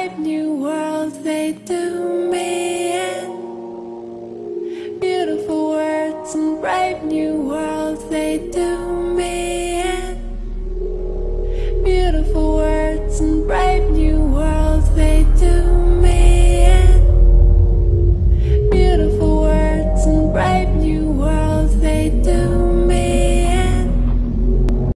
brave new world they do me in. Beautiful words and brave new world they do me in. Beautiful